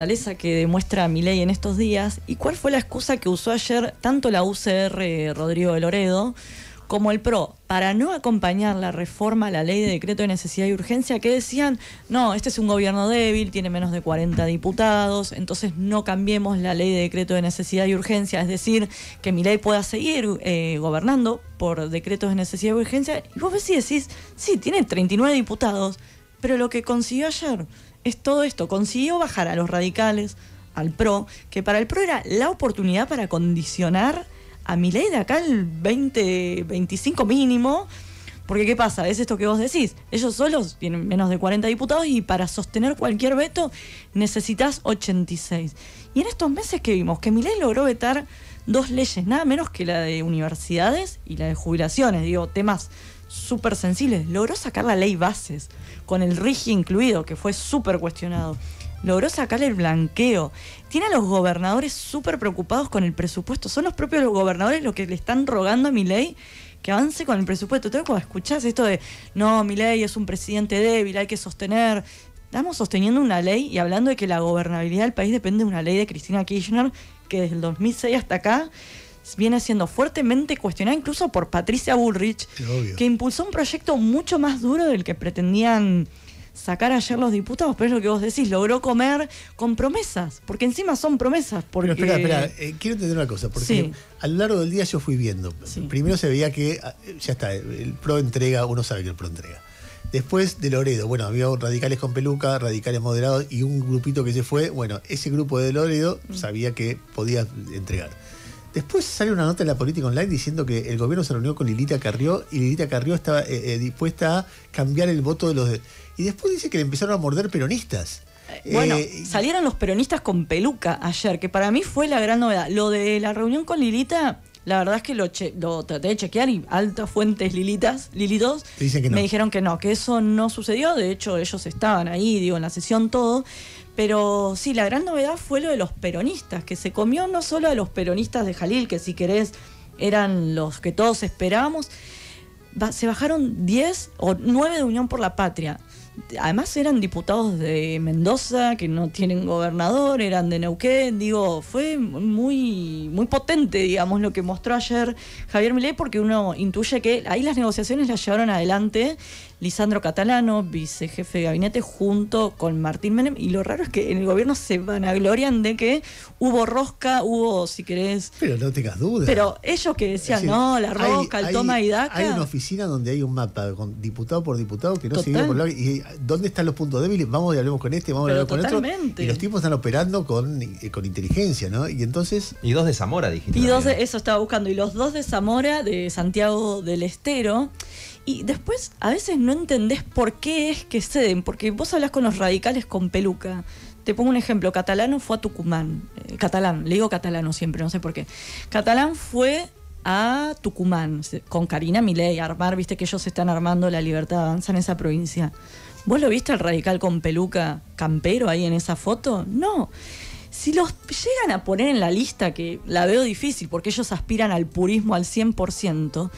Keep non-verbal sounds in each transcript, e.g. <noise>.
que demuestra ley en estos días y cuál fue la excusa que usó ayer tanto la UCR Rodrigo de Loredo como el PRO para no acompañar la reforma a la ley de decreto de necesidad y urgencia que decían, no, este es un gobierno débil, tiene menos de 40 diputados, entonces no cambiemos la ley de decreto de necesidad y urgencia, es decir, que mi ley pueda seguir eh, gobernando por decretos de necesidad y urgencia. Y vos ves y decís, sí, tiene 39 diputados, pero lo que consiguió ayer es todo esto. Consiguió bajar a los radicales, al PRO, que para el PRO era la oportunidad para condicionar a mi ley de acá el 20, 25 mínimo. Porque ¿qué pasa? Es esto que vos decís. Ellos solos tienen menos de 40 diputados y para sostener cualquier veto necesitas 86. Y en estos meses que vimos que mi ley logró vetar dos leyes, nada menos que la de universidades y la de jubilaciones, digo, temas súper sensibles. Logró sacar la ley bases, con el RIGI incluido, que fue súper cuestionado. Logró sacar el blanqueo. Tiene a los gobernadores súper preocupados con el presupuesto. Son los propios gobernadores los que le están rogando a mi ley que avance con el presupuesto. Entonces, cuando escuchás esto de, no, mi ley es un presidente débil, hay que sostener. Estamos sosteniendo una ley y hablando de que la gobernabilidad del país depende de una ley de Cristina Kirchner que desde el 2006 hasta acá viene siendo fuertemente cuestionada incluso por Patricia Bullrich, que impulsó un proyecto mucho más duro del que pretendían sacar ayer los diputados, pero es lo que vos decís, logró comer con promesas, porque encima son promesas. Porque... Pero espera, espera, eh, quiero entender una cosa, porque a lo largo del día yo fui viendo. Primero se veía que, ah, ya está, el PRO entrega, uno sabe que el PRO entrega. Después de Loredo, bueno, había radicales con peluca, radicales moderados y un grupito que se fue. Bueno, ese grupo de Loredo mm. sabía que podía entregar. Después sale una nota en la política online diciendo que el gobierno se reunió con Lilita Carrió y Lilita Carrió estaba eh, eh, dispuesta a cambiar el voto de los... Y después dice que le empezaron a morder peronistas. Eh, bueno, salieron los peronistas con peluca ayer, que para mí fue la gran novedad. Lo de la reunión con Lilita, la verdad es que lo, lo traté de chequear y altas fuentes lilitas, lilitos, me dijeron que no, que eso no sucedió. De hecho, ellos estaban ahí, digo, en la sesión todo. Pero sí, la gran novedad fue lo de los peronistas, que se comió no solo a los peronistas de Jalil, que si querés eran los que todos esperábamos, se bajaron 10 o 9 de Unión por la Patria además eran diputados de Mendoza, que no tienen gobernador, eran de Neuquén, digo, fue muy, muy potente, digamos, lo que mostró ayer Javier Milei, porque uno intuye que ahí las negociaciones las llevaron adelante Lisandro Catalano, vicejefe de gabinete, junto con Martín Menem. Y lo raro es que en el gobierno se vanaglorian de que hubo rosca, hubo, si querés. Pero no tengas dudas. Pero ellos que decían, no, la rosca, el toma y daca. Hay una oficina donde hay un mapa con diputado por diputado que no se por lado. ¿Y dónde están los puntos débiles? Vamos y hablemos con este, vamos a hablar con otro. Y los tipos están operando con, eh, con inteligencia, ¿no? Y entonces. Y dos de Zamora, dijiste. Y dos de, eso estaba buscando. Y los dos de Zamora, de Santiago del Estero. Y después a veces no entendés por qué es que ceden, porque vos hablas con los radicales con peluca. Te pongo un ejemplo, Catalano fue a Tucumán, eh, catalán, le digo catalano siempre, no sé por qué. Catalán fue a Tucumán con Karina Milei armar, viste que ellos están armando la libertad avanza en esa provincia. ¿Vos lo viste al radical con peluca campero ahí en esa foto? No. Si los llegan a poner en la lista, que la veo difícil porque ellos aspiran al purismo al 100%,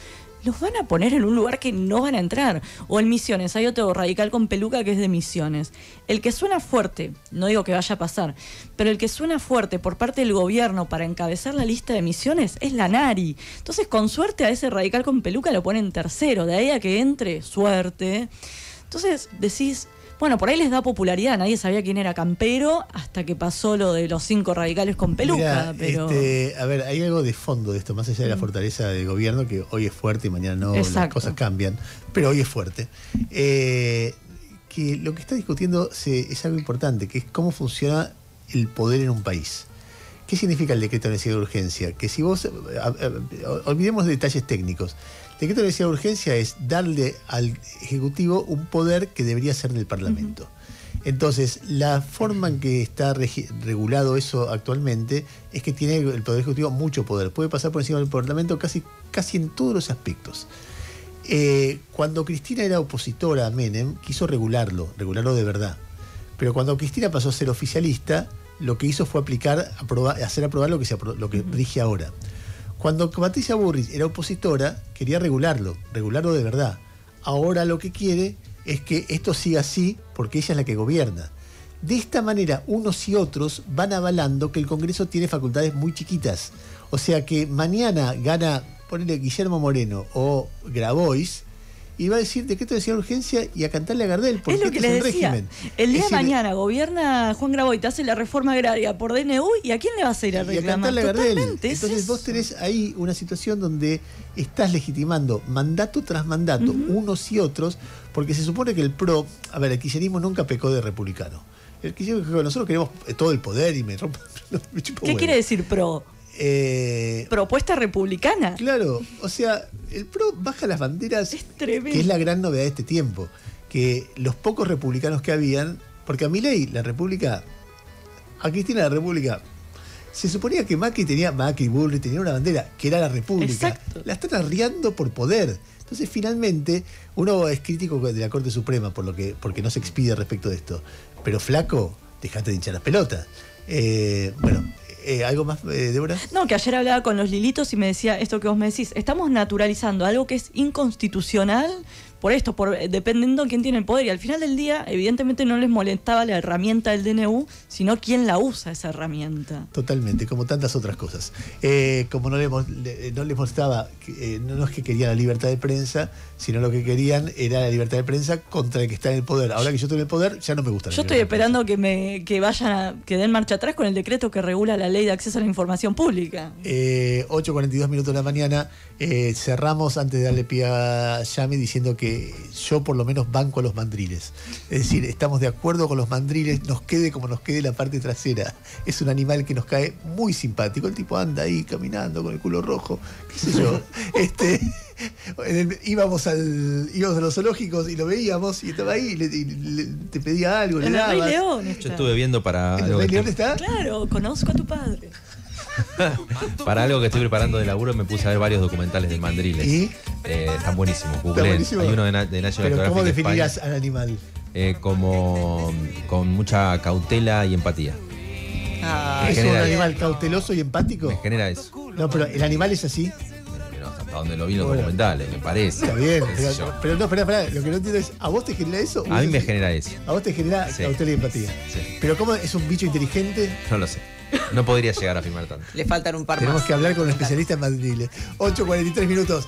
los van a poner en un lugar que no van a entrar. O en Misiones, hay otro radical con peluca que es de Misiones. El que suena fuerte, no digo que vaya a pasar, pero el que suena fuerte por parte del gobierno para encabezar la lista de Misiones es la Nari. Entonces, con suerte a ese radical con peluca lo ponen tercero, de ahí a que entre, suerte. Entonces, decís, bueno, por ahí les da popularidad, nadie sabía quién era Campero hasta que pasó lo de los cinco radicales con peluca. pero... Este, a ver, hay algo de fondo de esto, más allá de la mm. fortaleza del gobierno, que hoy es fuerte y mañana no, las cosas cambian, pero hoy es fuerte. Eh, que lo que está discutiendo es algo importante, que es cómo funciona el poder en un país. ¿Qué significa el decreto de necesidad de urgencia? Que si vos, olvidemos de detalles técnicos, decreto de necesidad de urgencia es darle al Ejecutivo un poder que debería ser del Parlamento. Entonces, la forma en que está regulado eso actualmente es que tiene el Poder Ejecutivo mucho poder. Puede pasar por encima del Parlamento casi, casi en todos los aspectos. Eh, cuando Cristina era opositora a Menem, quiso regularlo, regularlo de verdad. Pero cuando Cristina pasó a ser oficialista, lo que hizo fue aplicar, hacer aprobar lo que, se, lo que rige ahora. Cuando Patricia Burris era opositora, quería regularlo, regularlo de verdad. Ahora lo que quiere es que esto siga así porque ella es la que gobierna. De esta manera, unos y otros van avalando que el Congreso tiene facultades muy chiquitas. O sea que mañana gana, ponele Guillermo Moreno o Grabois, y va a decir de urgencia y a cantarle a Gardel, porque es lo que este le decía. régimen. El día de mañana gobierna Juan Graboy, te hace la reforma agraria por DNU y a quién le vas a ir a reclamar? Y a cantarle a Gardel. Entonces vos tenés ahí una situación donde estás legitimando mandato tras mandato, unos y otros, porque se supone que el PRO, a ver, el kirchnerismo nunca pecó de republicano. El kirchnerismo, nosotros queremos todo el poder y me rompo. <laughs> ¿Qué quiere decir PRO? Eh, Propuesta republicana. Claro, o sea, el PRO baja las banderas, que es la gran novedad de este tiempo, que los pocos republicanos que habían, porque a mi ley la República, a Cristina la República, se suponía que Macri tenía, Macri, Bullrich tenía una bandera, que era la República. La están arriando por poder. Entonces, finalmente, uno es crítico de la Corte Suprema por lo que, porque no se expide respecto de esto. Pero flaco, dejate de hinchar las pelotas. Eh, bueno, eh, ¿Algo más, eh, Débora? No, que ayer hablaba con los Lilitos y me decía esto que vos me decís. Estamos naturalizando algo que es inconstitucional por esto, por dependiendo de quién tiene el poder. Y al final del día, evidentemente no les molestaba la herramienta del DNU, sino quién la usa esa herramienta. Totalmente, como tantas otras cosas. Eh, como no, le, no les molestaba, eh, no es que querían la libertad de prensa, sino lo que querían era la libertad de prensa contra el que está en el poder. Ahora que yo estoy en el poder, ya no me gusta. yo estoy esperando que me que vayan a, que den marcha atrás con el decreto que regula la ley de acceso a la información pública. Eh, 8.42 minutos de la mañana. Eh, cerramos antes de darle pie a Yami diciendo que yo por lo menos banco a los mandriles. Es decir, estamos de acuerdo con los mandriles, nos quede como nos quede la parte trasera. Es un animal que nos cae muy simpático. El tipo anda ahí caminando con el culo rojo, qué sé yo. <laughs> este, <laughs> íbamos al íbamos a los zoológicos y lo veíamos y estaba ahí y, te pedía algo, le dabas. León Yo estuve viendo para. ¿El Rey León está? Claro, conozco a tu padre. <laughs> Para algo que estoy preparando de laburo me puse a ver varios documentales de mandriles. ¿Y? Eh, están buenísimos. Google. Hay uno de, de National ¿Pero ¿Cómo definirías al animal? Eh, como con mucha cautela y empatía. Ah, ¿Es un animal cauteloso y empático? Me genera eso. No, pero el animal es así. No, hasta donde lo vi en los documentales, me parece. Está bien, pero, no, espera, espera. Lo que no entiendo es, ¿a vos te genera eso? A mí me genera eso. ¿A vos te genera cautela y empatía? Sí. ¿Pero cómo es un bicho inteligente? No lo sé. No podría llegar a firmar tanto. Le faltan un par Tenemos más. que hablar con un especialista en mandriles. 8.43 minutos.